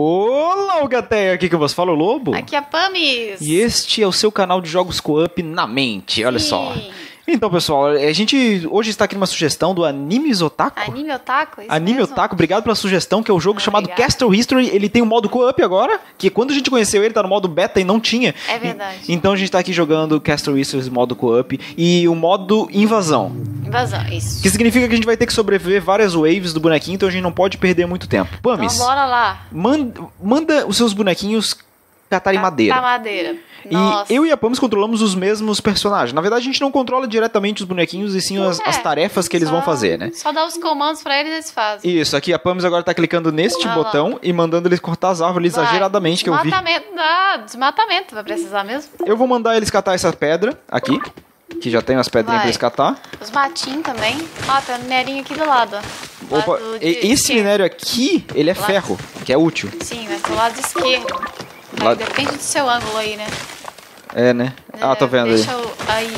Olá, Gateia, aqui que eu vos falo, Lobo. Aqui é a Pamis. E este é o seu canal de jogos co-op na mente, olha Sim. só. Então, pessoal, a gente hoje está aqui numa sugestão do Animes Otaku. Anime Otaku? isso Anime mesmo? Otaku, obrigado pela sugestão, que é o jogo Ah, chamado obrigada. Castle History. Ele tem um modo co-op agora, que quando a gente conheceu ele, tá no modo beta e não tinha. É verdade. E- Então a gente tá aqui jogando Castle History modo co-op e o modo invasão. Invasão, isso. Que significa que a gente vai ter que sobreviver várias waves do bonequinho, então a gente não pode perder muito tempo. Então Pamis, bora lá. manda, manda os seus bonequinhos catarem Tá- madeira. Tá madeira. E Nossa. eu e a Pamis controlamos os mesmos personagens. Na verdade, a gente não controla diretamente os bonequinhos, e sim as, É, as tarefas que eles só- vão fazer, né? Só dá os comandos pra eles e eles fazem. Isso, aqui a Pamis agora tá clicando neste Ah lá. botão e mandando eles cortar as árvores Vai. exageradamente, que eu vi. Desmatamento, ah, desmatamento, vai precisar mesmo. Eu vou mandar eles catar essa pedra aqui, que já tem umas pedrinhas Vai. pra eles catar. Os matinhos também. Ó, tem um minerinho aqui do lado. ó. Opa, Lado de esse esquerdo. minério aqui, ele é Lá. ferro, que é útil. Sim, vai pro lado esquerdo. Lá- Depende do seu ângulo aí, né? É, né? Ah, É, tô vendo aí. Deixa eu... aí.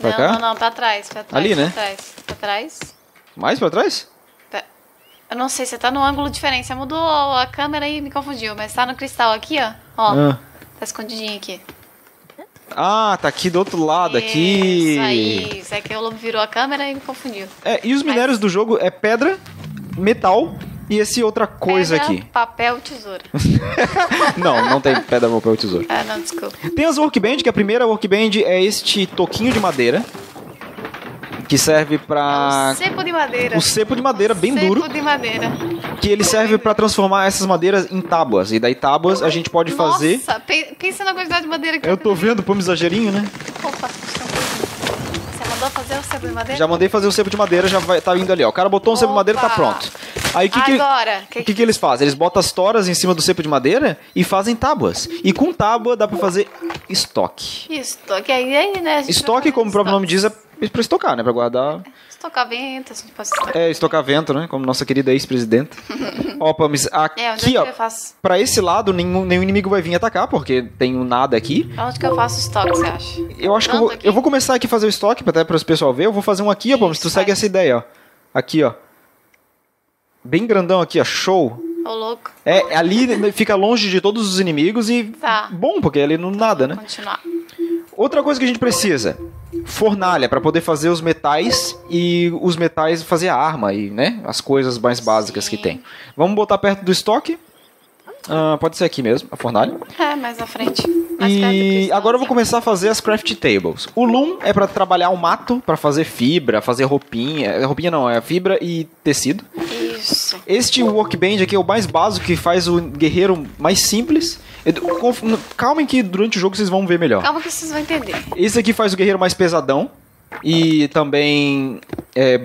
Pra não, cá? não, não, pra trás, pra trás. Ali, né? Pra trás. Pra trás. Mais pra trás? Pe- Eu não sei, você tá no ângulo diferente. Você mudou a câmera e me confundiu, mas tá no cristal aqui, ó. Ó, Ah. tá escondidinho aqui. Ah, tá aqui do outro lado, aqui. Isso aí. Isso aqui o lobo virou a câmera e me confundiu. É, e os Mas- minérios do jogo é pedra, metal e esse outra coisa Pedra, aqui. papel, tesoura. Não, não tem pedra, papel, tesouro. ah, não, desculpa. Tem as workband, que a primeira workband é este toquinho de madeira. Que serve pra. O cepo de madeira. O cepo de madeira bem cepo duro. de madeira. Que ele serve pra transformar essas madeiras em tábuas. E daí tábuas a gente pode fazer. Nossa, pe- pensa na quantidade de madeira que Eu tô vendo, pô, um exagerinho, né? Opa, você mandou fazer o cepo de madeira? Já mandei fazer o cepo de madeira, já vai, tá indo ali, ó. O cara botou um cepo de madeira, tá Opa! pronto. Aí que, que, Agora, o que, que eles fazem? Eles botam as toras em cima do cepo de madeira e fazem tábuas. E com tábua dá pra fazer estoque. Estoque aí, aí, né? Estoque, como o próprio nome diz, é pra estocar, né? Pra guardar. Estocar vento, a gente pode estocar. É, estocar vento, né? Como nossa querida ex-presidenta. Ó, Pamis, É, onde é aqui, que ó. Pra esse lado, nenhum, nenhum inimigo vai vir atacar, porque tem um nada aqui. Onde que eu faço estoque, você acha? Eu acho que eu vou, aqui? eu vou começar aqui a fazer o estoque, até para o pessoal ver. Eu vou fazer um aqui, ó, Pamis. Tu segue essa ideia, ó. Aqui, ó. Bem grandão aqui, ó. Show. Ô, louco. É, ali fica longe de todos os inimigos e Tá. bom, porque ali não nada, né? Continuar. Outra coisa que a gente precisa, fornalha para poder fazer os metais e os metais fazer a arma e, né, as coisas mais básicas que Sim. tem. Vamos botar perto do estoque. Ah, pode ser aqui mesmo, a fornalha. É, mais à frente. Mais E agora eu vou começar a fazer as craft tables. O loom é para trabalhar o mato, para fazer fibra, fazer roupinha, roupinha não, é fibra e tecido. Isso. Este workbench aqui é o mais básico que faz o guerreiro mais simples. Calmem que durante o jogo vocês vão ver melhor. Calma que vocês vão entender. Esse aqui faz o guerreiro mais pesadão. E também é,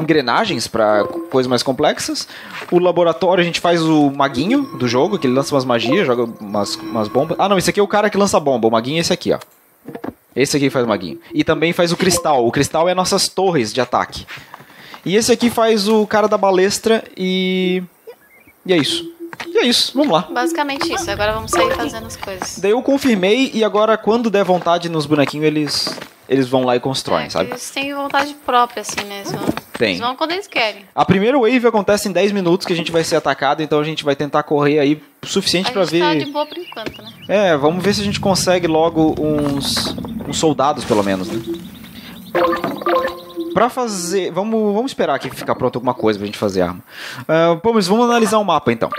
engrenagens para coisas mais complexas. O laboratório a gente faz o maguinho do jogo, que ele lança umas magias, joga umas, umas bombas. Ah, não, esse aqui é o cara que lança bomba. O maguinho é esse aqui, ó. Esse aqui faz o maguinho. E também faz o cristal. O cristal é nossas torres de ataque. E esse aqui faz o cara da balestra e. E é isso. E é isso, vamos lá. Basicamente isso. Agora vamos sair fazendo as coisas. Daí eu confirmei e agora quando der vontade nos bonequinhos eles eles vão lá e constroem, é, sabe? Eles têm vontade própria, assim, né? Eles vão, Tem. eles vão quando eles querem. A primeira wave acontece em 10 minutos que a gente vai ser atacado, então a gente vai tentar correr aí o suficiente A pra gente tá ver. de boa por enquanto, né? É, vamos ver se a gente consegue logo uns uns soldados pelo menos, né? Pra fazer, vamos, vamos esperar aqui ficar pronto alguma coisa pra gente fazer arma. Pô, mas vamos analisar o mapa então.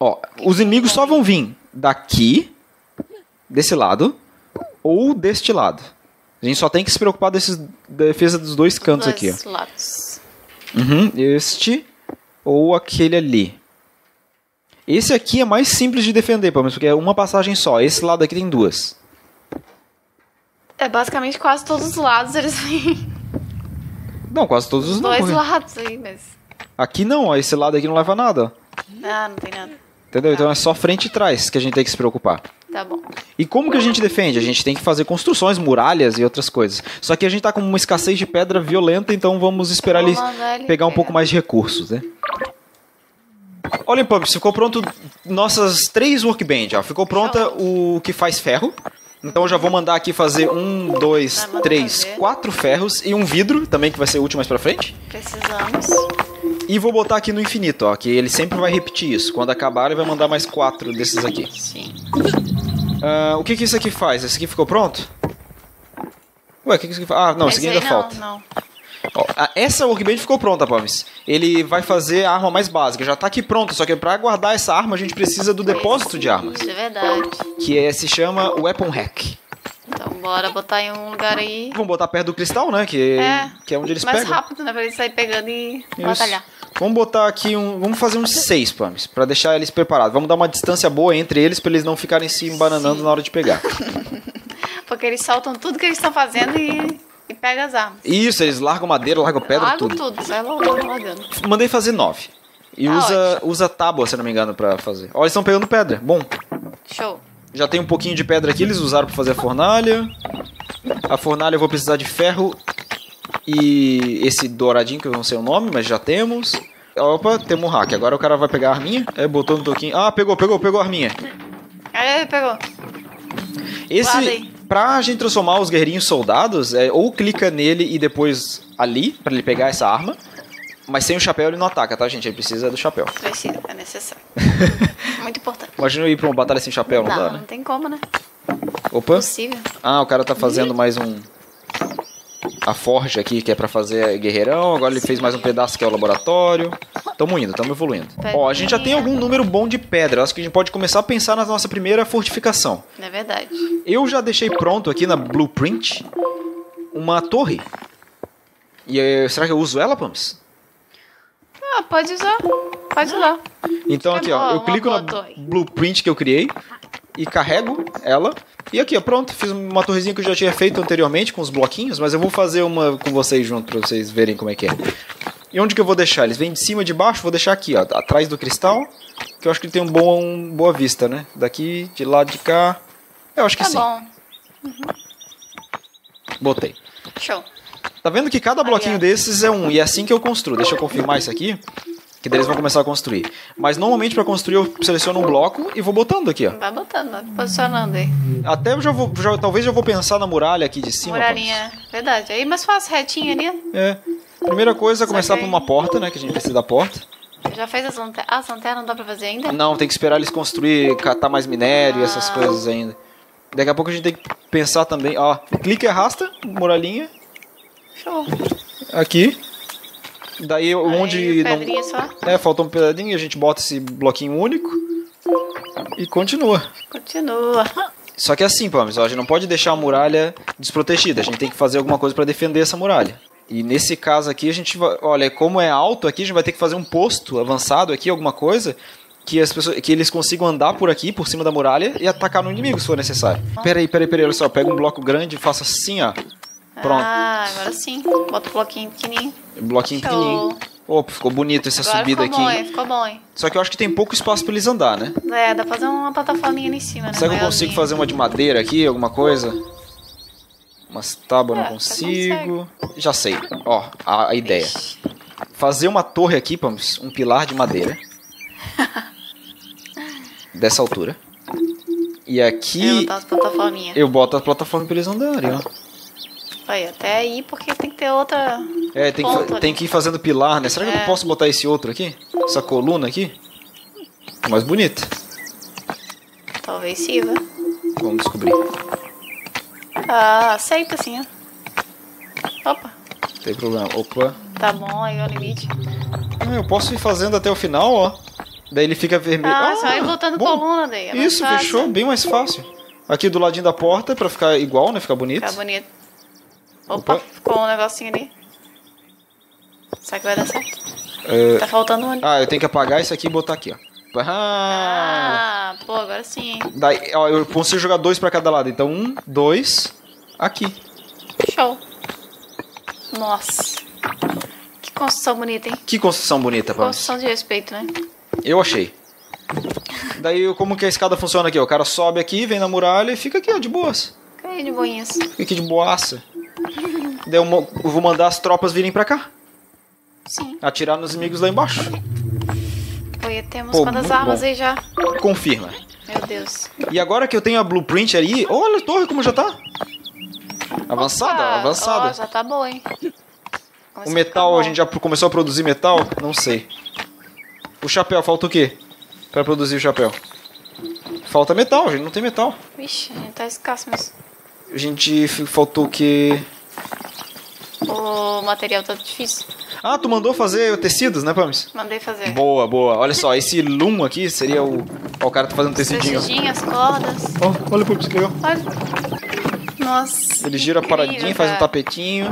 Ó, os inimigos só vão vir daqui, desse lado, ou deste lado. A gente só tem que se preocupar desses da defesa dos dois cantos aqui, ó. Dois lados. Uhum, este ou aquele ali. Esse aqui é mais simples de defender, pelo menos, porque é uma passagem só. Esse lado aqui tem duas. É basicamente quase todos os lados eles vêm. Não, quase todos os não. Dois porque- lados aí, mas. Aqui não, ó, esse lado aqui não leva nada. ó. Ah, não tem nada. Entendeu? Então é só frente e trás que a gente tem que se preocupar. Tá bom. E como que a gente defende? A gente tem que fazer construções, muralhas e outras coisas. Só que a gente tá com uma escassez de pedra violenta, então vamos esperar Vou ele mandar ele pegar um pouco mais de recursos, né? Olha, Pubs, ficou pronto nossas três workbench, ó. Ficou pronta o que faz ferro. Então eu já vou mandar aqui fazer um, dois, Vai três, quatro ferros e um vidro, também que vai ser útil mais pra frente. Precisamos. E vou botar aqui no infinito, ó, que ele sempre vai repetir isso. Quando acabar, ele vai mandar mais quatro desses aqui. Sim. Ah, o que que isso aqui faz? Esse aqui ficou pronto? Ué, o que que isso aqui faz? Ah, não, esse aqui Esse ainda aí não, falta. Não. Ó, essa workbench ficou pronta, Pamis. Ele vai fazer a arma mais básica, já tá aqui pronta, só que pra guardar essa arma a gente precisa do depósito de armas, Isso é verdade. que é, se chama Weapon Hack. Então bora botar em um lugar aí Vamos botar perto do cristal, né? Que É, que é onde eles mais pegam. rápido, né? Pra eles sair pegando e Isso. batalhar. Vamos botar aqui um. Vamos fazer uns seis, Pamis, pra deixar eles preparados. Vamos dar uma distância boa entre eles pra eles não ficarem se embananando Sim. na hora de pegar. Porque eles soltam tudo que eles estão fazendo e, e pegam as armas. Isso, eles largam madeira, largam pedra, Largam tudo. tudo, sai largando, largando. Mandei fazer nove. E Tá usa, usa tábua, se não me engano, pra fazer. Ó, eles estão pegando pedra. Bom, Show. já tem um pouquinho de pedra aqui, eles usaram pra fazer a fornalha. A fornalha eu vou precisar de ferro e esse douradinho que eu não sei o nome, mas já temos. Opa, temos um hack. Agora o cara vai pegar a arminha. É, botou no toquinho. Ah, pegou, pegou, pegou a arminha. Aí, pegou. Guarda Esse, aí. Pra gente transformar os guerreirinhos soldados, é, ou clica nele e depois ali, pra ele pegar essa arma. Mas sem o chapéu ele não ataca, tá, gente? Ele precisa do chapéu. Precisa, é necessário. Muito importante. Imagina eu ir pra uma batalha sem chapéu, não, Não, dá, não né? tem como, né? Opa. Possível. Ah, o cara tá fazendo mais um. A forja aqui, que é pra fazer guerreirão. Agora ele fez mais um pedaço que é o laboratório. Tamo indo, tamo evoluindo. Ó, a gente já tem algum número bom de pedra. Acho que a gente pode começar a pensar na nossa primeira fortificação. É verdade. Eu já deixei pronto aqui na Blueprint uma torre. E eh, será que eu uso ela, Pams? Ah, pode usar. Pode usar. Então aqui, ó, boa, eu clico na torre. blueprint que eu criei e carrego ela. E aqui, ó, pronto, fiz uma torrezinha que eu já tinha feito anteriormente com os bloquinhos, mas eu vou fazer uma com vocês junto pra vocês verem como é que é. E onde que eu vou deixar? Eles vêm de cima, de baixo, vou deixar aqui, ó, atrás do cristal, que eu acho que ele tem um bom boa vista, né? Daqui, de lá de cá. Eu acho que Tá sim. bom. Botei. Show. Tá vendo que cada bloquinho desses é um, e é assim que eu construo. Deixa eu confirmar isso aqui, que daí eles vão começar a construir. Mas normalmente pra construir eu seleciono um bloco e vou botando aqui, ó. Vai botando, vai posicionando aí. Até eu já vou, já- talvez eu vou pensar na muralha aqui de cima. Muralhinha. Verdade. Aí mais fácil, retinha ali. É. Primeira coisa é começar por uma porta, né? Que a gente precisa da porta. Já fez as lanternas? As lanternas não dá pra fazer ainda? Não, tem que esperar eles construir, catar mais minério e essas Ah. coisas ainda. Daqui a pouco a gente tem que pensar também. Ó, clica e arrasta, muralhinha, Show. aqui. Daí onde Aí, não. pedrinha só. É, faltou um pedacinho, a gente bota esse bloquinho único e continua. Continua. Só que é assim, Pamis, a gente não pode deixar a muralha desprotegida, a gente tem que fazer alguma coisa pra defender essa muralha. E nesse caso aqui, a gente vai, olha, como é alto aqui, a gente vai ter que fazer um posto avançado aqui, alguma coisa, que as pessoas, que eles consigam andar por aqui, por cima da muralha e atacar no inimigo se for necessário. Peraí, peraí, peraí, olha só, pega um bloco grande e faça assim, ó. Pronto, Ah, agora sim. Bota o bloquinho pequenininho. bloquinho Show. pequenininho. Opa, ficou bonito essa Agora subida ficou bom, aqui. hein? Ficou bom, hein? Só que eu acho que tem pouco espaço pra eles andar, né? É, dá pra fazer uma plataforminha ali em cima, né? Será que eu consigo fazer uma de madeira aqui, alguma coisa? Umas tábuas É, não consigo. Já sei. Ó, a, a ideia. Ixi. Fazer uma torre aqui, Pams, um pilar de madeira. dessa altura. E Eu aqui botar as plataforminhas. eu boto a plataforma pra eles andarem, ó. Aí, até aí, porque tem que ter outra. É, tem que, tem que ir fazendo pilar, né? Será que eu É. posso botar esse outro aqui? Essa coluna aqui? Mais bonita. Talvez sirva. Vamos descobrir. Ah, aceita sim, ó. Opa, Não tem problema. Opa. tá bom, aí é o limite. Ah, Eu posso ir fazendo até o final, ó. Daí ele fica vermelho. Ah, você vai botando bom. coluna daí. É Isso, fechou. Bem mais fácil. Aqui do ladinho da porta, pra ficar igual, né? Ficar bonito. Fica bonito. Opa, Opa. ficou um negocinho ali. Será que vai dar certo? É, Tá faltando um ali. Ah, eu tenho que apagar isso aqui e botar aqui, ó. Ah. Ah, pô, agora sim? Daí, ó, eu consigo jogar dois pra cada lado. Então, um, dois, aqui. Show. Nossa. Que construção bonita, hein? Que construção bonita, Pams. Construção de respeito, né? Eu achei. Daí, como que a escada funciona aqui? O cara sobe aqui, vem na muralha e fica aqui, ó, de boas. Cai de boinhas. Fica aqui de boaça. Daí eu, mo- eu vou mandar as tropas virem pra cá. Sim. Atirar nos inimigos lá embaixo. E temos Pô, quantas muito armas bom. aí já? Confirma. Meu Deus. E agora que eu tenho a blueprint ali, olha a torre como já tá. Avançada, Ah, avançada. Ó, já tá boa, hein? O Começou metal, a gente já começou a produzir metal? Não sei. O chapéu, falta o quê? Pra produzir o chapéu. Falta metal, a gente não tem metal. bom. Vixe, a gente tá escasso mesmo. A gente f- faltou o quê? O material tá difícil. Ah, tu mandou fazer tecidos, né, Pamis? Mandei fazer. Boa, boa. Olha só, esse loom aqui seria o. Ó, o cara tá fazendo tecidinho. Tecidinho, as cordas. Ó, olha Pamis, que legal. Olha. Nossa. Ele gira a incrível, paradinha, faz um tapetinho.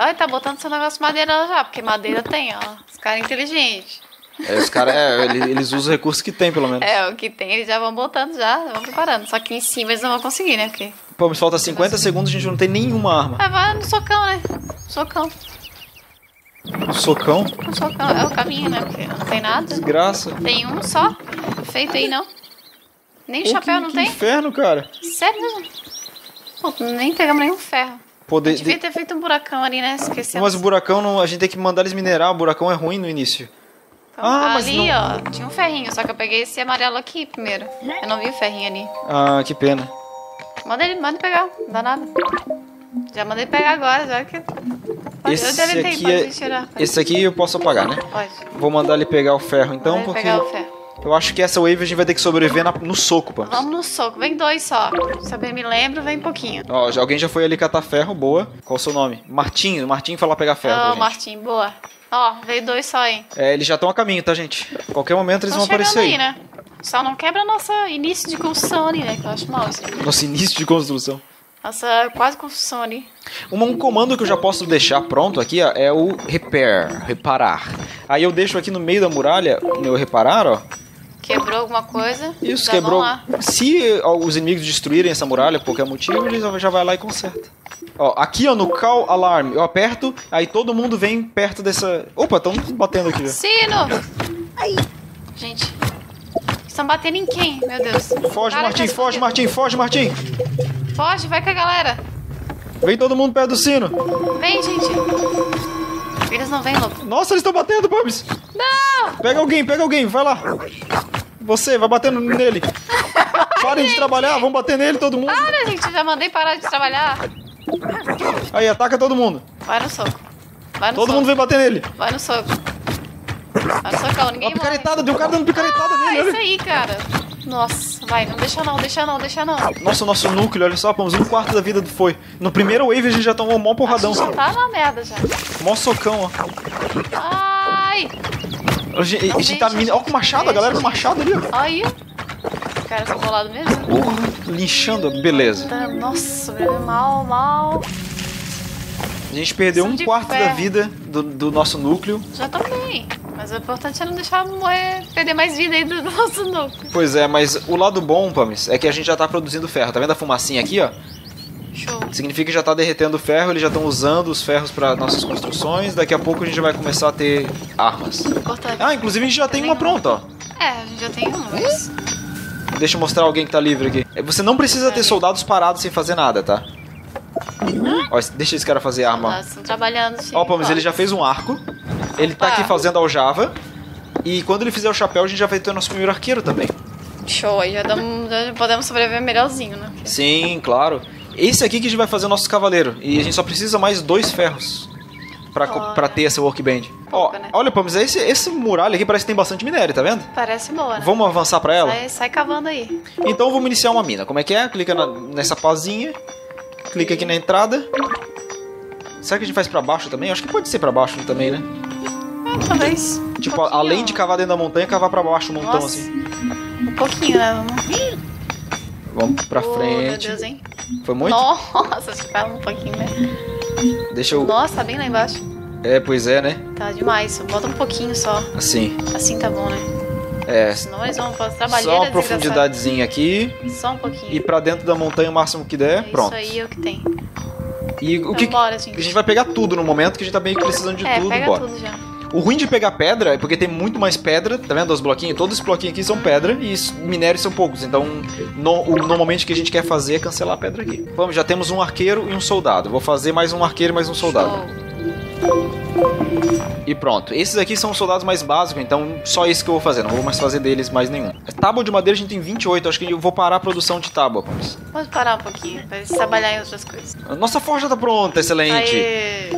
Olha, tá botando seu negócio de madeira lá já, porque madeira tem, ó. Os caras inteligentes. É, os caras, é, ele- eles usam os recursos que tem, pelo menos. É, o que tem, eles já vão botando já, vão preparando. Só que em cima eles não vão conseguir, né? Porque. Pamis, falta 50 segundos, a gente não tem nenhuma arma. Ah, vai no socão, né? Socão. Um socão, Um socão. É o caminho, né? Porque não tem nada. desgraça. Tem um só. Feito aí, não. Nem o Pô, chapéu que, não que tem. inferno, cara. Sério mesmo? Pô, nem pegamos nenhum ferro. Poder, Devia ter feito um buracão ali, né? Esquecemos. Mas o buracão, não, a gente tem que mandar eles minerar. O buracão é ruim no início. Então, Ah, mas ali, não- ó, tinha um ferrinho, só que eu peguei esse amarelo aqui primeiro. Eu não vi o ferrinho ali. Ah, que pena. Manda ele, manda ele pegar, não dá nada. Já mandei pegar agora, já que. Esse eu aqui é- tirar. Pode. Esse aqui eu posso apagar, né? pode. Vou mandar ele pegar o ferro então, Manda ele porque pegar o ferro. eu acho que essa wave a gente vai ter que sobreviver na- no soco, pô. Vamos no soco, vem dois só. Se eu bem me lembro, vem pouquinho. Ó, já- alguém já foi ali catar ferro, boa. Qual o seu nome? Martim, Martim foi lá pegar ferro. Ô, gente. Martim, boa. Ó, veio dois só aí. É, eles já estão a caminho, tá, gente? Qualquer momento eles vão aparecer aí, né? Só não quebra nosso início de construção ali, né? Que eu acho mal isso. aí. Nosso início de construção. Nossa quase construção ali. Um, um comando que eu já posso deixar pronto aqui ó, é o repair, reparar. Aí eu deixo aqui no meio da muralha o meu reparar, ó. Quebrou alguma coisa. Isso, já quebrou. vão lá. Se ó, os inimigos destruírem essa muralha por qualquer motivo, eles já- vai lá e conserta. Ó, aqui ó, no call alarm, eu aperto, aí todo mundo vem perto dessa. Opa, estão batendo aqui já. Sino! Gente. Estão batendo em quem? Meu Deus. Foge, Cara, Martim, foge, escondido. Martim, foge, Martim. Foge, vai com a galera. Vem todo mundo perto do sino. Vem, gente. Eles não vêm, louco. Nossa, eles estão batendo, Pubs. Não! Pega alguém, pega alguém, vai lá. Você, vai batendo nele. Parem de trabalhar, vamos bater nele todo mundo. Para, gente. Já mandei parar de trabalhar. Aí, ataca todo mundo. Vai no soco. Vai no Todo soco. mundo vem bater nele. Vai no soco. Vai no socão, ninguém Uma picaretada, tem um cara dando picaretada Ah, nele, isso olha. aí, cara. Nossa, vai, não deixa não, deixa não, deixa não. Nossa, o nosso núcleo, olha só, vamos um quarto da vida foi. No primeiro wave a gente já tomou um mó porradão. A gente já tá na merda já. Mó socão, ó. Ai! A gente, a gente tá mini... Ó com o machado, a galera com o machado ali, ó. Aí. O cara tá bolado mesmo. Porra, linchando, beleza. Tá, Nossa, mal, mal. A gente perdeu Isso um quarto da ferro. vida do, do nosso núcleo. Já tô bem. Mas o importante é não deixar morrer, perder mais vida aí do nosso núcleo. Pois é, mas o lado bom, Pamis, é que a gente já tá produzindo ferro. Tá vendo a fumacinha aqui, ó? Show. Significa que já tá derretendo ferro, eles já estão usando os ferros para nossas construções. Daqui a pouco a gente vai começar a ter armas. Importante. Ah, inclusive a gente já tem uma pronta, ó. É, a gente já tem uma, mas. Deixa eu mostrar alguém que tá livre aqui. É, Você não precisa ter soldados parados sem fazer nada, tá? Ó, deixa esse cara fazer arma. Nós estamos trabalhando. sim, Ó, claro. ele já fez um arco. Ele tá aqui fazendo aljava. E quando ele fizer o chapéu, a gente já vai ter o nosso primeiro arqueiro também. Show, aí já, damos, já podemos sobreviver melhorzinho, né? Sim, claro. Esse aqui que a gente vai fazer o nosso cavaleiro. E a gente só precisa mais dois ferros pra, Olha. pra ter essa workband. Ó, Pouco, né? olha, Pamis, esse, esse muralha aqui parece que tem bastante minério, tá vendo? Parece boa, né? Vamos avançar pra ela? Sai, sai cavando aí. Então vamos iniciar uma mina. Como é que é? Clica na- nessa pazinha. Clica aqui na entrada. Será que a gente faz pra baixo também? Acho que pode ser pra baixo também, né? Ah, talvez. um Tipo, pouquinho. além de cavar dentro da montanha, cavar pra baixo um montão Nossa. assim. Um pouquinho, né? Vamos. Vamos pra Oh, frente. Meu Deus, hein? Foi muito? Nossa, acho que fala um pouquinho, né? Deixa eu. Nossa, tá bem lá embaixo. É, pois é, né? Tá demais. Bota um pouquinho só. Assim. Assim tá bom, né? É. Senão eles vão Só trabalheira uma profundidadezinha aqui. Só um pouquinho. E pra dentro da montanha o máximo que der. É Pronto. Isso aí é o que tem. E o Então que. bora, gente. A gente vai pegar tudo no momento que a gente tá meio que precisando de é, tudo. pega Bora. tudo já. O ruim de pegar pedra é porque tem muito mais pedra, tá vendo os bloquinhos? Todos os bloquinhos aqui são pedra e os minérios são poucos. Então, no- o, normalmente o que a gente quer fazer é cancelar a pedra aqui. Vamos, já temos um arqueiro e um soldado. Vou fazer mais um arqueiro e mais um soldado. Show. E pronto. Esses aqui são os soldados mais básicos, então só esse que eu vou fazer. Não vou mais fazer deles mais nenhum. Tábua de madeira a gente tem 28, acho que eu vou parar a produção de tábua. Pamis. Pode parar um pouquinho, pra trabalhar em outras coisas. Nossa forja tá pronta, excelente. Aê.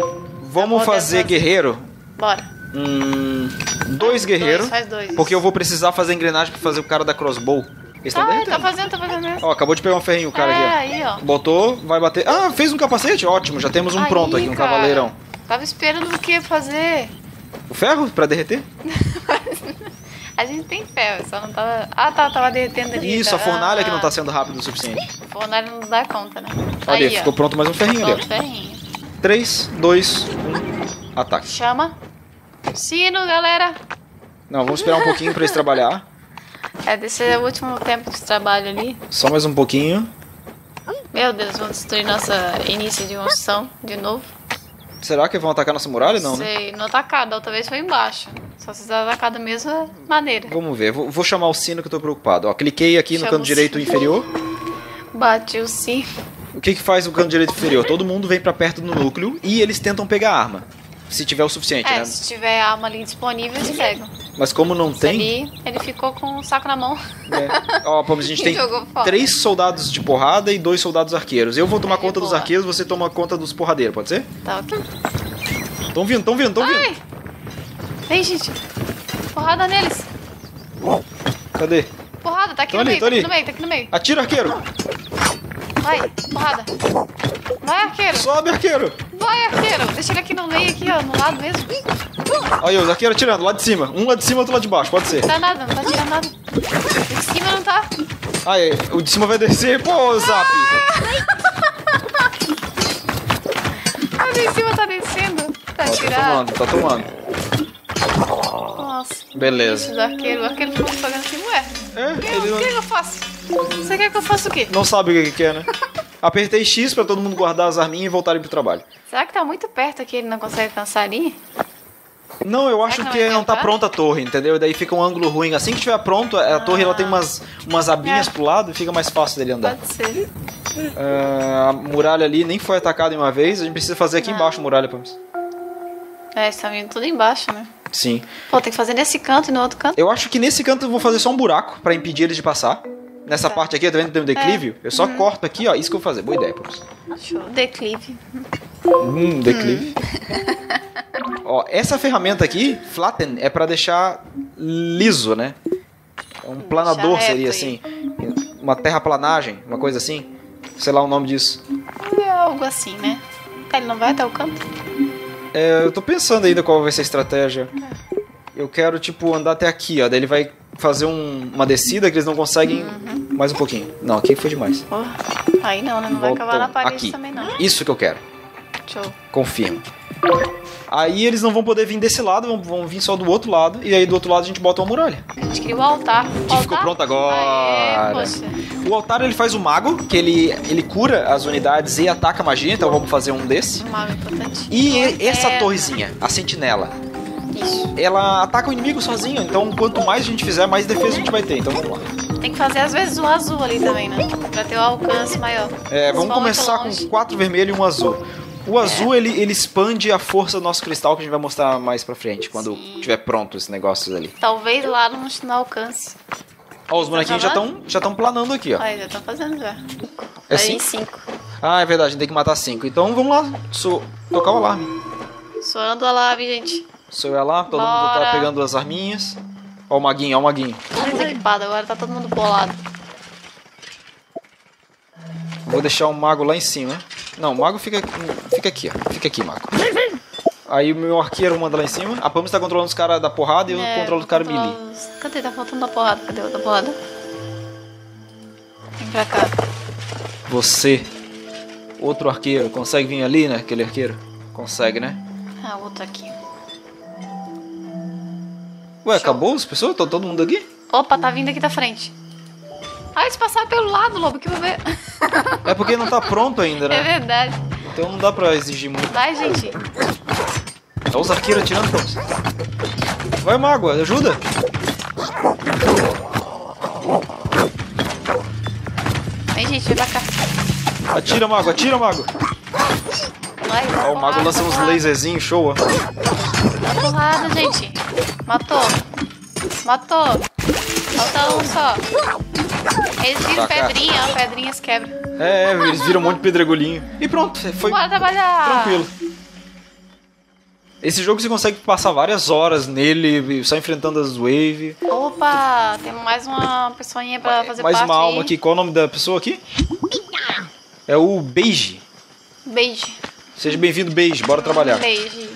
Vamos Tá fazer guerreiro. Bora. Hum, dois guerreiros. Porque eu vou precisar fazer engrenagem pra fazer o cara da crossbow. Eles estão Ah, tá derretendo. fazendo, tá fazendo mesmo. Ó, acabou de pegar um ferrinho o cara é, aqui, aí, ó. Botou, vai bater. Ah, fez um capacete? Ótimo, já temos um Aí, pronto aqui, um cara. cavaleirão. Tava esperando o que fazer? O ferro pra derreter? A gente tem ferro, só não tava. Ah, tá, tava derretendo ali. Isso, tá. a fornalha que não tá Ah, sendo rápido o suficiente. A fornalha não dá conta, né? Olha, aí, ficou ó. pronto mais um ferrinho ali, Pronto, ferrinho. ó. 3, 2, 1, ataque. Chama. Sino, galera. Não, vamos esperar um pouquinho pra eles trabalhar. É, desse é o último tempo de trabalho ali. Só mais um pouquinho. Meu Deus, vão destruir nossa início de construção de novo. Será que vão atacar nossa muralha? Não, né? Sei, não atacaram, da outra vez foi embaixo. Só se atacar da mesma maneira. Vamos ver. Vou, vou chamar o sino que eu tô preocupado. Ó, cliquei aqui no Chama canto o direito sino. inferior. Bate o sim. O que que faz o canto direito inferior? Todo mundo vem pra perto do núcleo e eles tentam pegar a arma. Se tiver o suficiente, É, né? se tiver arma ali disponível, eles pegam. Mas como não Se tem, ali, ele ficou com o saco na mão. É. Ó, Pamos, a gente tem três soldados de porrada e dois soldados arqueiros. Eu vou tomar conta dos boa. arqueiros, você toma conta dos porradeiros, pode ser? Tá ok. Tão vindo, tão vindo, tão vindo. Ai! Vem, gente. Porrada neles. Cadê? Porrada, tá aqui Tô no ali, meio, tá aqui ali. no meio, tá aqui no meio. Atira, arqueiro! Vai, porrada. Vai, arqueiro. Sobe, arqueiro! Vai, arqueiro. Deixa ele aqui no meio, aqui, ó, no lado mesmo. Aí, os arqueiros atirando, lá de cima. Um lá de cima, outro lá de baixo, pode ser. Não tá nada, não tá tirando nada. O de cima não tá. Aí, o de cima vai descer. Pô, Zap! O de cima tá descendo. Tá Ó, tá tirando. tomando, tá tomando. Nossa. Beleza. Do arqueiro. O arqueiro ficou pagando assim, ué. É, O que, ele o que eu faço? Você quer que eu faça o quê? não sabe o que que quer, né? Apertei X pra todo mundo guardar as arminhas e voltarem pro trabalho. Será que tá muito perto aqui ele não consegue alcançar ali? Não, eu acho que não que vai não tá pronta a torre, entendeu? Daí fica um ângulo ruim. Assim que estiver pronto, a torre ela tem umas, umas abinhas É. pro lado e fica mais fácil dele andar. Pode ser. Ah, a muralha ali nem foi atacada em uma vez, a gente precisa fazer aqui Não. embaixo a muralha, Pams. É, está vindo tudo embaixo, né? Sim. Pô, tem que fazer nesse canto e no outro canto. Eu acho que nesse canto eu vou fazer só um buraco pra impedir eles de passar. Nessa Tá. parte aqui, tá vendo que tem um declívio? Eu Uhum. só corto aqui, ó. Isso que eu vou fazer. Boa ideia. Show. Declive. Hum, declive. ó, essa ferramenta aqui, flatten, é pra deixar liso, né? É um planador reto seria aí. assim. Uma terraplanagem, uma coisa assim. Sei lá o nome disso. É algo assim, né? Tá, Ele não vai até o canto? É, eu tô pensando ainda qual vai ser a estratégia. Eu quero, tipo, andar até aqui, ó. Daí ele vai fazer um- uma descida que eles não conseguem. Uhum. Mais um pouquinho. Não, aqui foi demais. Porra. Aí não, né? Não vai cavar na parede aqui. também, não. Isso que eu quero. Show. Confirma. Aí eles não vão poder vir desse lado, vão, vão vir só do outro lado. E aí do outro lado a gente bota uma muralha. A gente queria o altar. O Que ficou altar? pronto agora. Aê. O altar ele faz o mago, que ele, ele cura as unidades e ataca a magia, então vamos fazer um desse. Um mago importante. E e- essa É, torrezinha, a sentinela, Isso. ela ataca o inimigo sozinha, então quanto mais a gente fizer, mais defesa a gente vai ter. Então vamos lá. Tem que fazer às vezes um azul ali também, né? Pra ter o alcance maior. É, vamos começar com quatro vermelho e um azul. O azul, ele, ele expande a força do nosso cristal, que a gente vai mostrar mais pra frente, quando Sim. tiver pronto esse negócio ali. Talvez lá não, não alcance. Ó, os bonequinhos já falando? estão já tão planando aqui, ó. Olha, já tá fazendo já. É Aí cinco? cinco. Ah, é verdade, a gente tem que matar cinco. Então vamos lá, so, tocar o alarme. Soando a lave, gente. Sou eu lá, todo mundo tá Bora. pegando as arminhas. Ó o maguinho, ó o maguinho. Todo mundo equipado, agora tá todo mundo bolado. Vou deixar o mago lá em cima. Não, o mago fica, fica aqui, ó. Fica aqui, mago. Aí o meu arqueiro manda lá em cima. A Pam está controlando os caras da porrada e eu É, controlo os caras melee. os- Cadê? Tá faltando a porrada. Cadê a porrada? Vem pra cá. Você, outro arqueiro, consegue vir ali, né? Aquele arqueiro? Consegue, né? Ah, outro aqui. Ué, Show. acabou as pessoas? Tá todo mundo aqui? Opa, tá vindo aqui da frente. Ah, eles passaram pelo lado, lobo, que ver. É porque não tá pronto ainda, É né? verdade. Então não dá pra exigir muito. Vai, gente. É os arqueiros atirando, Pam. Vai, mago, ajuda. Vem, gente, vem pra cá. Atira, mago, atira, mago. Vai, Ó, o mago lança uns laserzinhos, show, ó. Dá porrada, gente. Matou. Matou. Falta um só. Eles viram Taca. pedrinha, ó. Pedrinhas quebram. É, é, eles viram um monte de pedregulhinho. E pronto, foi Bora trabalhar. tranquilo. Esse jogo você consegue passar várias horas nele, só enfrentando as waves. Opa, temos mais uma pessoinha pra fazer Mais parte uma alma aí. aqui. Qual o nome da pessoa aqui? É o Beige. Beijo. Seja bem-vindo, Beige. Bora trabalhar. Beijo.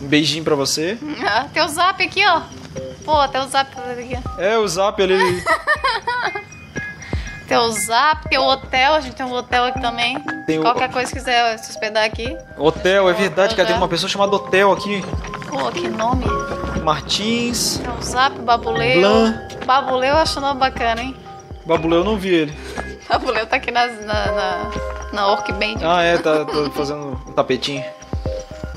Um beijinho pra você. Ah, tem o zap aqui, ó. Pô, tem o zap aqui. É, o Zap ali. Tem o zap, tem o hotel, a gente tem um hotel aqui também. Tem o- Qualquer coisa que quiser se hospedar aqui. Hotel, é verdade, cara. Tem uma pessoa chamada Hotel aqui. Pô, que nome. Martins. Tem o zap, babuleu. Blan. Babuleu eu acho nome bacana, hein? Babuleu, eu não vi ele. Babuleu tá aqui nas- na, na, na Orc Band. Ah, é, tá, fazendo um tapetinho.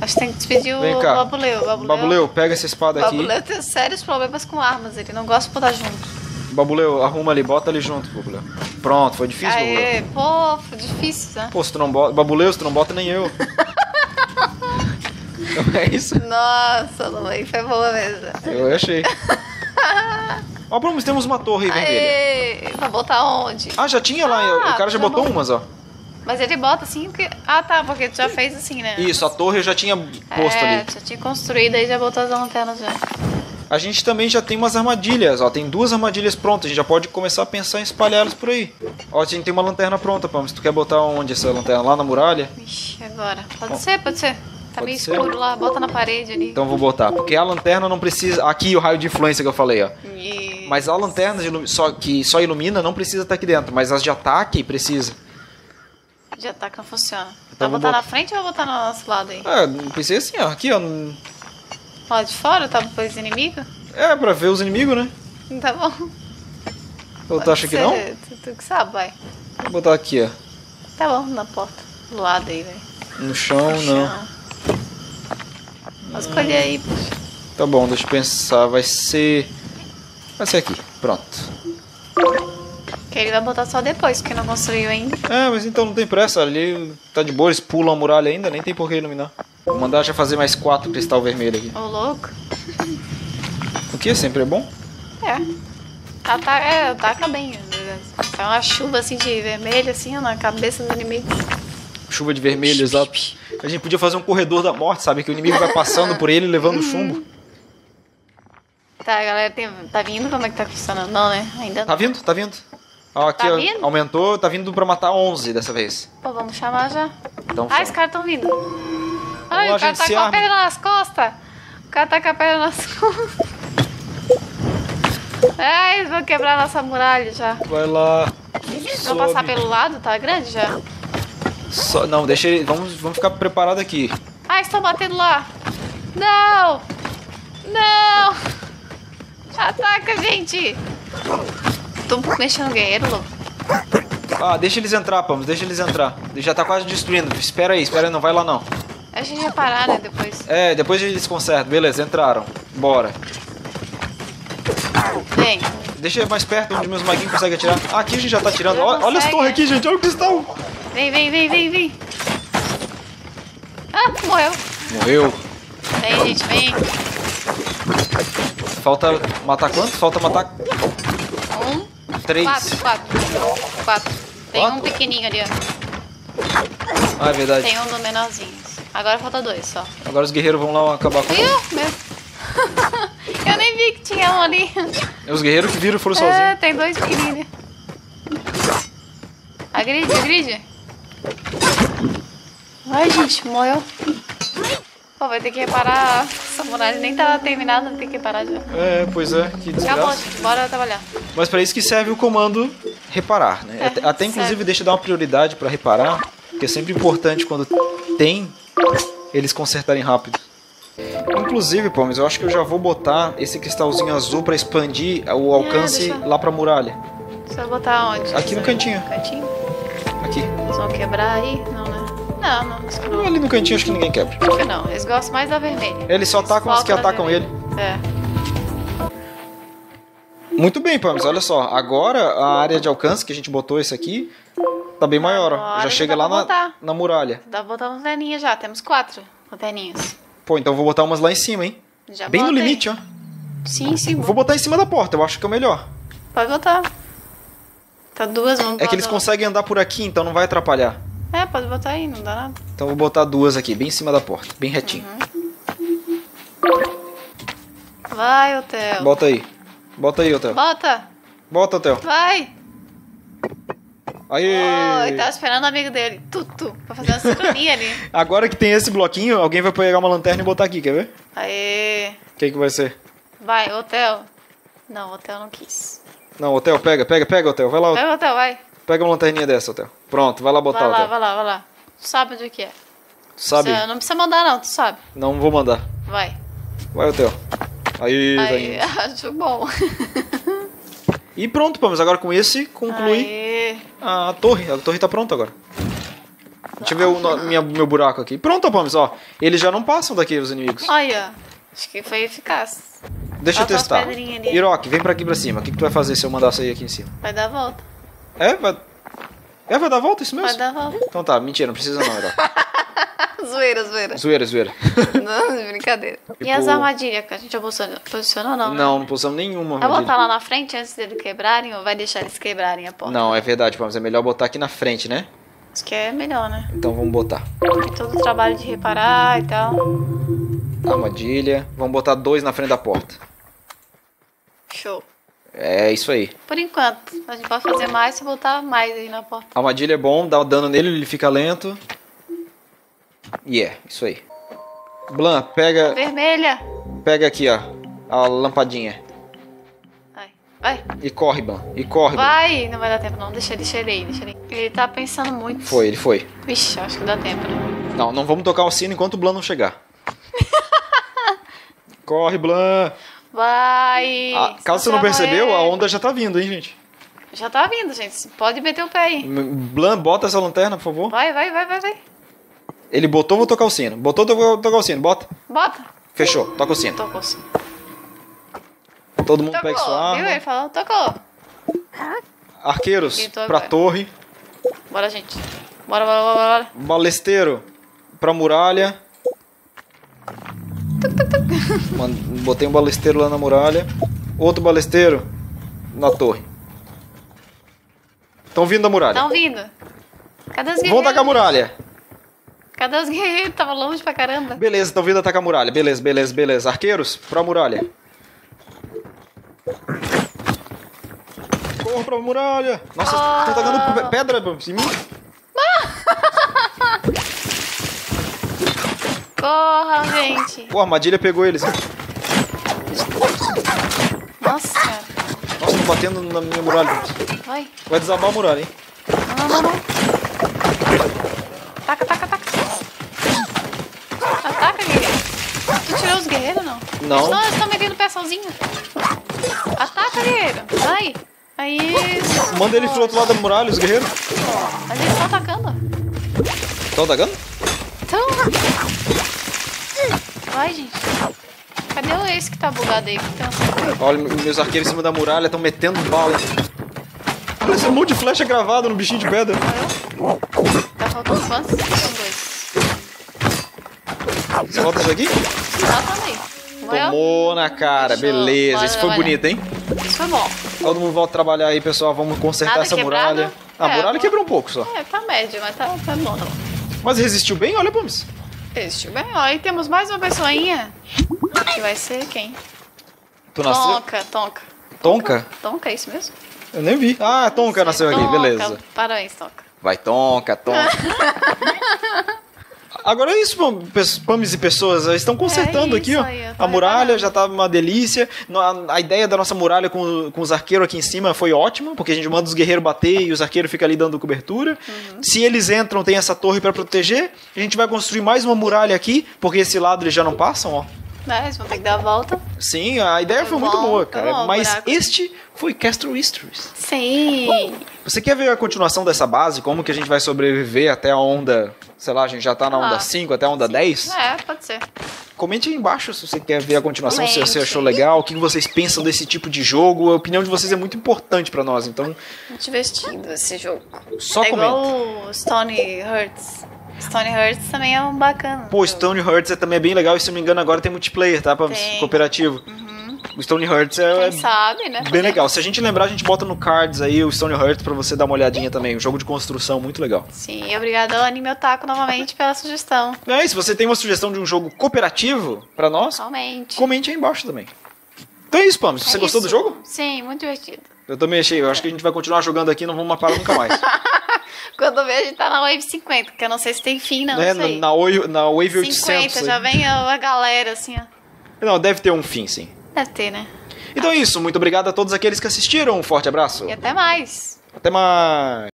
Acho que tem que despedir Vem o cá. Babuleu. Babuleu. Babuleu, pega essa espada aqui. Babuleu tem sérios problemas com armas, ele não gosta de botar junto. Babuleu, arruma ali, bota ali junto, Babuleu. Pronto, foi difícil, Babuleu. Aê, pô, foi difícil, né? Pô, se tu não bota. Babuleu, se tu não bota, nem eu. Então é isso? Nossa, Luiz, foi boa mesmo. Eu achei. Ó, Bruno, temos uma torre aí, vermelha. Aê, pra botar onde? Ah, já tinha lá, Ah, o cara já tá botou bom. umas, ó. Mas ele bota assim porque. Ah, tá, porque tu já fez assim, né? Isso, a torre eu já tinha posto é, ali. já tinha construído aí já botou as lanternas já. A gente também já tem umas armadilhas, ó. Tem duas armadilhas prontas, a gente já pode começar a pensar em espalhar elas por aí. Ó, a gente tem uma lanterna pronta, Pam. Se tu quer botar onde essa lanterna? Lá na muralha? Ixi, agora. Pode Bom, ser, pode ser. Tá ser. escuro lá, bota na parede ali. Então vou botar. Porque a lanterna não precisa. Aqui o raio de influência que eu falei, ó. E... Mas a lanterna de ilu- só, que só ilumina não precisa estar aqui dentro, mas as de ataque precisa. De ataque não funciona. Então vai botar bot- na frente ou vai botar no nosso lado aí? Ah, pensei assim, ó. Aqui, ó. Lá de fora, tá para os inimigos? É, pra ver os inimigos, né? Tá bom. Ou tu Pode acha que ser, não? Tu, tu que sabe, vai. Vou botar aqui, ó. Tá bom, na porta. Do lado aí, velho. No chão, não. Vou escolher aí, puxa. Tá bom, deixa eu pensar. Vai ser. Vai ser aqui. Pronto. Ele vai botar só depois, porque não construiu ainda. É, mas então não tem pressa. Ali tá de boa, eles pulam a muralha ainda, nem tem por que iluminar. Vou mandar já fazer mais quatro cristal vermelho aqui. Ô, louco. O que? Sempre é bom? É. Ata é, ataca bem. É uma chuva assim de vermelho, assim, ó, na cabeça do inimigo. Chuva de vermelho, exato. A gente podia fazer um corredor da morte, sabe? Que o inimigo vai passando por ele levando chumbo. Tá, galera, tem, tá vindo? Como é que tá funcionando? Não, né? Ainda Tá não. vindo? Tá vindo? Ó, aqui, Tá ó, aumentou, tá vindo pra matar 11 dessa vez. Pô, vamos chamar já. Então, Ah, os caras tão vindo. Ai, o cara tá com a perna nas costas. O cara tá com a perna nas costas. Ai, eles vão quebrar nossa muralha já. Vai lá. Vão passar pelo lado? Tá grande já? Só- não, deixa ele. Vamos, vamos ficar preparado aqui. Ai, estão batendo lá. Não! Não! Ataca, gente! Tô mexendo no guerreiro, louco. Ah, deixa eles entrar, Pamos, deixa eles entrar. Ele já tá quase destruindo. Espera aí, espera aí, não vai lá não. A gente vai parar, né, depois. É, depois eles consertam. Beleza, entraram. Bora. Vem. Deixa mais perto onde meus maguinhos conseguem atirar. Ah, aqui a gente já tá atirando. Olha, olha as consegue, torres aqui, gente. Olha o cristal. Vem, vem, vem, vem, vem. Ah, morreu. Morreu. Vem, gente, vem. Falta matar quantos? Falta matar três. quatro, quatro. Quatro. Tem Quatro? um pequenininho ali, ó. Ah, é verdade. Tem um do menorzinho. Agora falta dois só. Agora os guerreiros vão lá acabar com Ih, meu. Eu nem vi que tinha um ali. Os guerreiros que viram foram É, sozinhos. tem dois pequenininhos. Agride, agride. Ai, gente, morreu. Pô, vai ter que reparar. Essa muralha nem tá terminada, vai ter que reparar já. É, pois é, que desgraça. bora trabalhar. Mas para isso que serve o comando reparar, né? É, até, até, inclusive deixa eu dar uma prioridade para reparar, porque é sempre importante quando tem eles consertarem rápido. Inclusive, Palmes, eu acho que eu já vou botar esse cristalzinho azul para expandir o alcance deixa eu- lá pra muralha. Você vai botar onde? Aqui no cantinho. Cantinho? Aqui. Eles vão quebrar aí? Não? Não, não, não. Ali no cantinho acho que ninguém quebra. Acho que não. Eles gostam mais da vermelha. Eles só atacam os que atacam ele. vermelha. É. Muito bem, Palmes, olha só. Agora a área de alcance que a gente botou esse aqui tá bem maior, ó. Já chega lá na, na muralha. Dá pra botar umas lanterninhas já. Temos quatro lanterninhas. Pô, então eu vou botar umas lá em cima, hein? Já Bem no aí. limite, ó. Sim, sim. Vou botar em cima da porta, eu acho que é o melhor. Pode botar. Tá duas, vamos É que eles conseguem andar por aqui, então não vai atrapalhar. É, pode botar aí, não dá nada. Então eu vou botar duas aqui, bem em cima da porta, bem retinho. Uhum. Vai, Hotel. Bota aí. Bota aí, Hotel. Bota. Bota, Hotel. Vai. Aí. Oi, tava esperando o amigo dele. Tutu. Pra fazer uma sincronia ali. Agora que tem esse bloquinho, alguém vai pegar uma lanterna e botar aqui, quer ver? Aê. O que, que vai ser? Vai, Hotel. Não, Hotel não quis. Não, Hotel, pega, pega, pega, Hotel. Vai lá, Vai, Hotel, vai. pega uma lanterninha dessa, Hotel. Pronto, vai lá botar, Vai lá, Hotel. vai lá, vai lá. Tu sabe onde é que é. Sabe? Você não precisa mandar, não, tu sabe. Não vou mandar. Vai. Vai, Hotel. Aí, Aí, vai. acho bom. E pronto, vamos agora com esse concluir Aê. a torre. A torre tá pronta agora. Deixa eu ver o minha, meu buraco aqui. Pronto, Pamis, ó. Eles já não passam daqui, os inimigos. Olha, acho que foi eficaz. Deixa eu Bota testar. Iroque, vem pra aqui pra cima. O que, que tu vai fazer se eu mandar sair aqui em cima? Vai dar volta. É? Vai... É, vai dar a volta isso mesmo? Vai dar volta. Então tá, mentira, não precisa não, Iroque. zoeira, zoeira. zoeira, zoeira. Não, brincadeira. E as armadilhas que a gente já posicionou, não? né? Não, não posição nenhuma. Vai botar lá na frente antes deles quebrarem ou vai deixar eles quebrarem a porta? Não, é verdade, Pamis. É melhor botar aqui na frente, né? Acho que é melhor, né? Então vamos botar. Tem todo o trabalho de reparar e tal. Armadilha. Vamos botar dois na frente da porta. Show. É isso aí. Por enquanto, a gente pode fazer mais se botar mais aí na porta. Armadilha é bom, dá o dano nele, ele fica lento. E é, isso aí. Blan, pega, Vermelha! pega aqui, ó, a lampadinha. Vai, vai, E corre, Blan. E corre, Blan. vai! Não vai dar tempo não, deixa ele, deixa ele aí, deixa ele aí. Ele tá pensando muito. Foi, ele foi. Vixe, acho que dá tempo, né? Não, não vamos tocar o sino enquanto o Blan não chegar. corre, Blan. Vai! Ah, caso você não percebeu, vai a onda já tá vindo, hein, gente. Já tá vindo, gente. Pode meter o pé aí. Blan, bota essa lanterna, por favor. Vai, vai, vai, vai, vai. Ele botou, vou tocar o sino. Botou, vou tocar o sino. Bota. Bota. Fechou, toca o sino. Tocou sim. Todo mundo pega sua Tocou, viu? arma. Ele falou, tocou. Arqueiros, Gritou pra agora. torre. Bora, gente. Bora, bora, bora, bora. Balesteiro pra muralha. Botei um balesteiro lá na muralha. Outro balesteiro na torre. Estão vindo da muralha. Tão vindo. Cadê os guerreiros? Vão atacar a muralha. Cadê os guerreiros? Tava longe pra caramba. Beleza, estão vindo atacar a muralha. Beleza, beleza, beleza. Arqueiros, pra muralha. Corra pra muralha. Nossa, estão atacando pe- pedra em mim. Corram, gente. Pô, a armadilha pegou eles. Nossa. Nossa, estão batendo na minha muralha. Vai. Vai desabar a muralha, hein? Não, não, não. Ataca, ataca, ataca. Ataca, guerreiro. Tu tirou os guerreiros, não? Não. Não, eles estão metendo o pé sozinho. Ataca, guerreiro. Vai. Aí. Manda eles pro outro lado da muralha, os guerreiros. Mas eles estão atacando. Estão atacando? Então. Vai, gente. Cadê o esse que tá bugado aí? Um- Olha, meus arqueiros em cima da muralha estão metendo bala. Olha esse monte de flecha gravado no bichinho de pedra. Tá faltando quantos? São dois. Você volta isso aqui? Faltando aí. Morreu? Tomou na cara, beleza. Esse foi trabalhar. bonito, hein? Isso foi bom. Todo mundo volta a trabalhar aí, pessoal. Vamos consertar Nada essa quebrado? muralha. A É, muralha vou- quebrou um pouco só. É, tá médio, mas tá, tá bom, tá bom. Mas resistiu bem? Olha, Bums. Bem. Ó, aí temos mais uma pessoinha. Que vai ser quem? Tu nasceu? Tonka, Tonka. Tonka? Tonka, é isso mesmo? Eu nem vi. Ah, Tonka nasceu aqui, Tonka. beleza. Parabéns, Tonka. Vai, Tonka, Tonka. Agora é isso, Pam- pes- Pames e pessoas. Eles estão consertando É aqui, ó. aí, a muralha já tá uma delícia. A, a ideia da nossa muralha com, com os arqueiros aqui em cima foi ótima, porque a gente manda os guerreiros bater e os arqueiros ficam ali dando cobertura. Uhum. Se eles entram, tem essa torre pra proteger. A gente vai construir mais uma muralha aqui, porque esse lado eles já não passam, ó. É, eles vão ter que dar a volta. Sim, a ideia Tá foi bom, muito boa, tá cara. bom, Mas buraco. este foi Castle Histories. Sim. Você quer ver a continuação dessa base? Como que a gente vai sobreviver até a onda, sei lá, a gente já tá na onda Ah, 5, até a onda 10? É, pode ser. Comente aí embaixo se você quer ver a continuação, se você achou legal, o que vocês pensam desse tipo de jogo. A opinião de vocês é muito importante pra nós, então Muito divertido esse jogo. só é comenta. igual o Stone Hearts. Stone Hearts também é um bacana. Pô, Stone Hearts é também bem legal e se não me engano agora tem multiplayer, tá? Pra Tem. cooperativo. O Stone Hearts é, Quem sabe, né? bem legal. Se a gente lembrar, a gente bota no cards aí o Stone Hearts pra você dar uma olhadinha também. Um jogo de construção muito legal. Sim, obrigada ao Anime Otaku novamente pela sugestão. É, e se você tem uma sugestão de um jogo cooperativo pra nós, Somente. comente aí embaixo também. Então é isso, Pam. Você É gostou do isso. jogo? Sim, muito divertido. Eu também achei. Eu acho que a gente vai continuar jogando aqui e não vamos parar nunca mais. Quando vejo, a gente tá na Wave 50, que eu não sei se tem fim, não. né? aí. na, na, na Wave 800. 50, já aí. vem a, a galera, assim, ó. Não, deve ter um fim, sim. Deve ter, né? Então é isso. Muito obrigado a todos aqueles que assistiram. Um forte abraço. E até mais. Até mais.